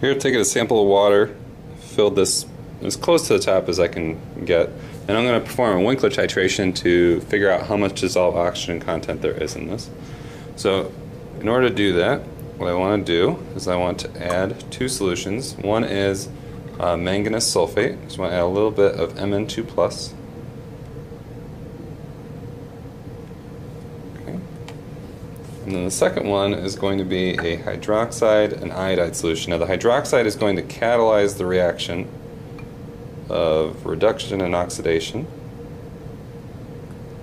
Here, I've taken a sample of water, filled this as close to the top as I can get, and I'm going to perform a Winkler titration to figure out how much dissolved oxygen content there is in this. So, in order to do that, what I want to do is I want to add two solutions. One is uh, manganese sulfate. Just want to add a little bit of Mn2 plus. And then the second one is going to be a hydroxide and iodide solution. Now the hydroxide is going to catalyze the reaction of reduction and oxidation.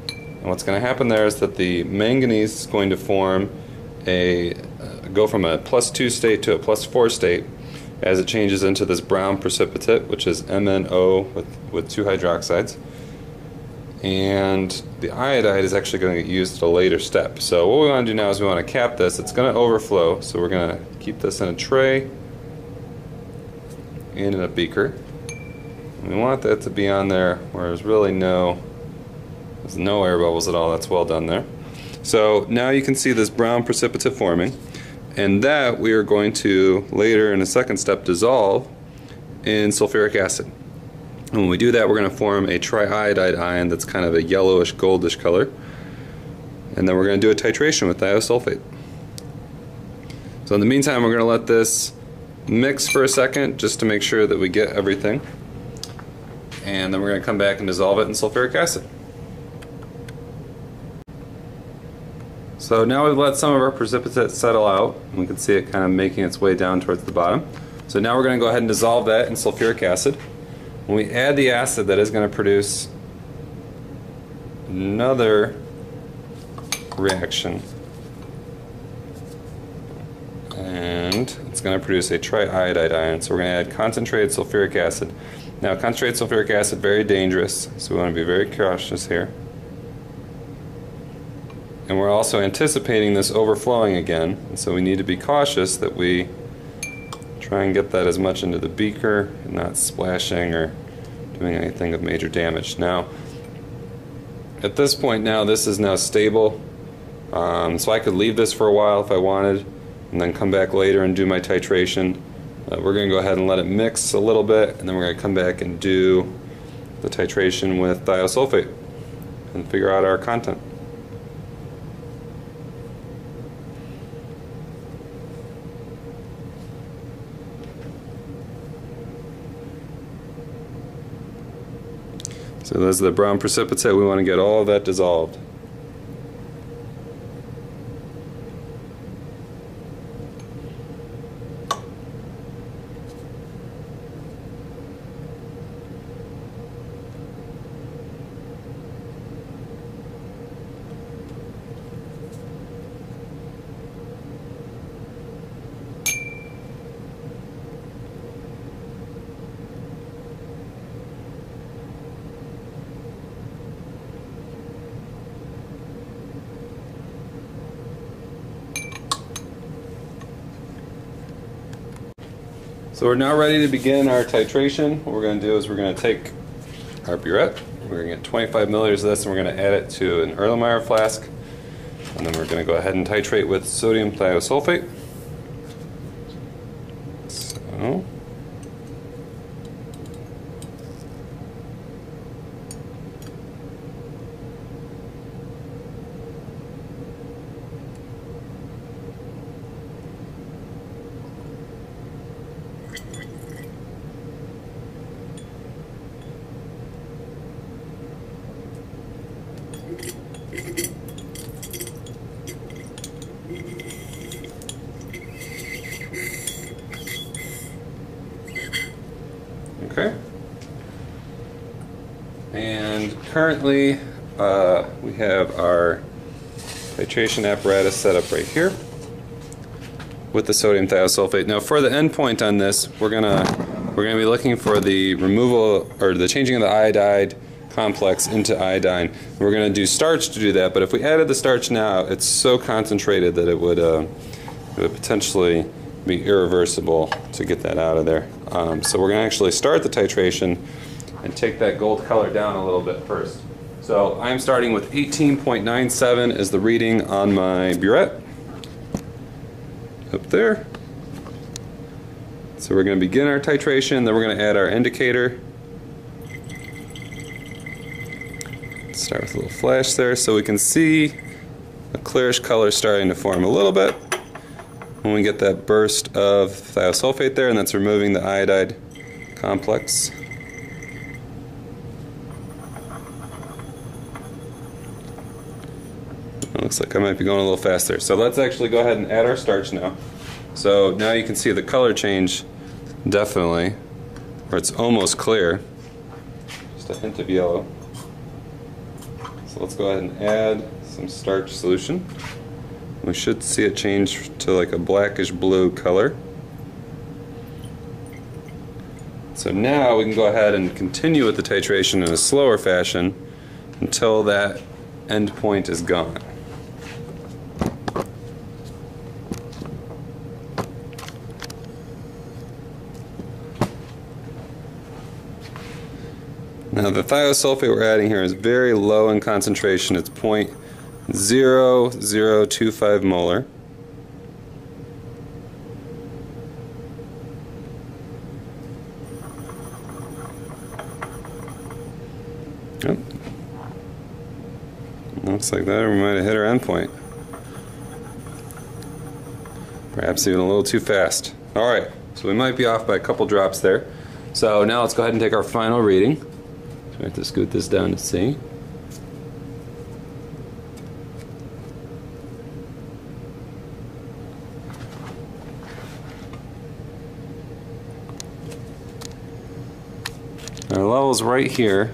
And what's going to happen there is that the manganese is going to form a uh, go from a plus 2 state to a plus 4 state as it changes into this brown precipitate, which is MnO with, with two hydroxides. And the iodide is actually going to get used at a later step. So what we want to do now is we want to cap this. It's going to overflow, so we're going to keep this in a tray and in a beaker. And we want that to be on there where there's really no there's no air bubbles at all. That's well done there. So now you can see this brown precipitate forming and that we are going to later in a second step dissolve in sulfuric acid. And when we do that we're going to form a triiodide ion that's kind of a yellowish goldish color and then we're going to do a titration with thiosulfate. So in the meantime we're going to let this mix for a second just to make sure that we get everything and then we're going to come back and dissolve it in sulfuric acid. So now we've let some of our precipitate settle out. and We can see it kind of making its way down towards the bottom. So now we're going to go ahead and dissolve that in sulfuric acid. When we add the acid, that is going to produce another reaction. And it's going to produce a triiodide ion. So we're going to add concentrated sulfuric acid. Now concentrated sulfuric acid, very dangerous, so we want to be very cautious here. And we're also anticipating this overflowing again, and so we need to be cautious that we try and get that as much into the beaker and not splashing or doing anything of major damage. Now, at this point now, this is now stable, um, so I could leave this for a while if I wanted, and then come back later and do my titration. Uh, we're going to go ahead and let it mix a little bit, and then we're going to come back and do the titration with thiosulfate and figure out our content. So there's the brown precipitate. We want to get all of that dissolved. So we're now ready to begin our titration. What we're going to do is we're going to take our burette, we're going to get 25 milliliters of this and we're going to add it to an Erlenmeyer flask. And then we're going to go ahead and titrate with sodium thiosulfate. So. And currently, uh, we have our titration apparatus set up right here with the sodium thiosulfate. Now, for the endpoint on this, we're gonna we're gonna be looking for the removal or the changing of the iodide complex into iodine. We're gonna do starch to do that, but if we added the starch now, it's so concentrated that it would uh, it would potentially be irreversible to get that out of there. Um, so we're going to actually start the titration and take that gold color down a little bit first. So I'm starting with 18.97 as the reading on my burette. Up there. So we're going to begin our titration, then we're going to add our indicator. Start with a little flash there so we can see a clearish color starting to form a little bit. When we get that burst of thiosulfate there, and that's removing the iodide complex. It looks like I might be going a little faster. So let's actually go ahead and add our starch now. So now you can see the color change definitely, where it's almost clear. Just a hint of yellow. So let's go ahead and add some starch solution. We should see it change to like a blackish blue color. So now we can go ahead and continue with the titration in a slower fashion until that end point is gone. Now the thiosulfate we're adding here is very low in concentration. It's 0.0025 molar. Yep. Looks like that we might have hit our endpoint. Perhaps even a little too fast. All right, so we might be off by a couple drops there. So now let's go ahead and take our final reading. So we have to scoot this down to see. Our level's right here.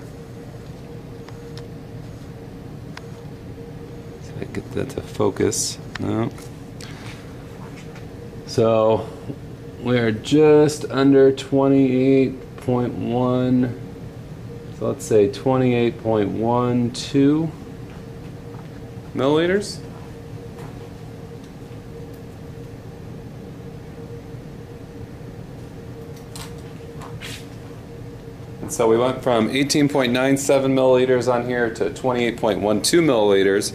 I get that to focus. No. So we are just under 28.1 so let's say 28.12 milliliters. And so we went from 18.97 milliliters on here to 28.12 milliliters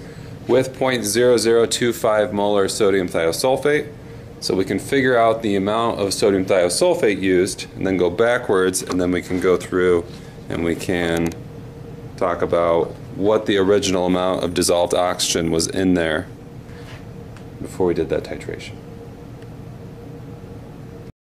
with 0.0025 molar sodium thiosulfate. So we can figure out the amount of sodium thiosulfate used and then go backwards and then we can go through and we can talk about what the original amount of dissolved oxygen was in there before we did that titration.